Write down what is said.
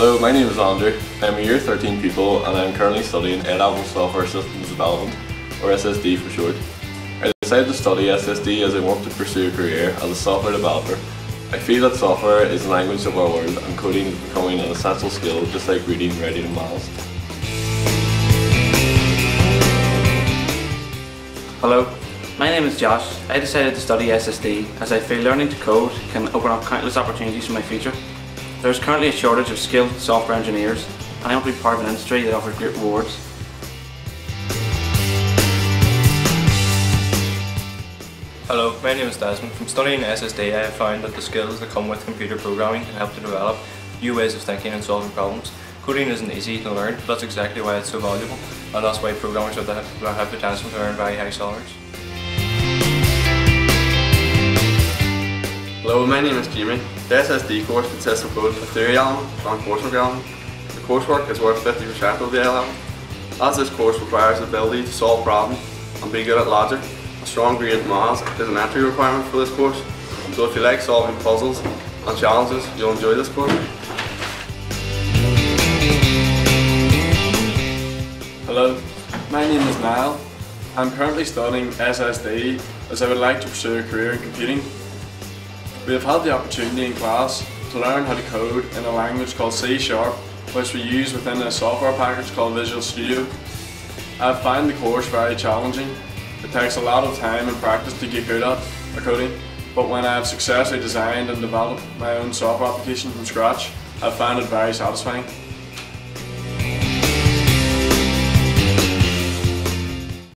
Hello, my name is Andrew. I'm a Year 13 pupil and I'm currently studying A-Level Software Systems Development, or SSD for short. I decided to study SSD as I want to pursue a career as a software developer. I feel that software is the language of our world and coding is becoming an essential skill just like reading, writing and maths. Hello, my name is Josh. I decided to study SSD as I feel learning to code can open up countless opportunities for my future. There is currently a shortage of skilled software engineers and I want to be part of an industry that offers great rewards. Hello, my name is Desmond. From studying SSD I have found that the skills that come with computer programming can help to develop new ways of thinking and solving problems. Coding isn't easy to learn, but that's exactly why it's so valuable and that's why programmers have the, have potential to earn very high salaries. Hello, my name is Jamie. The SSD course consists of both a theory element and coursework element. The coursework is worth 50% of the element. As this course requires the ability to solve problems and be good at logic, a strong grade in maths is an entry requirement for this course, so if you like solving puzzles and challenges, you'll enjoy this course. Hello, my name is Niall. I'm currently studying SSD as I would like to pursue a career in computing. We have had the opportunity in class to learn how to code in a language called C Sharp, which we use within a software package called Visual Studio. I find the course very challenging it takes a lot of time and practice to get good at coding, but when I have successfully designed and developed my own software application from scratch, I find it very satisfying.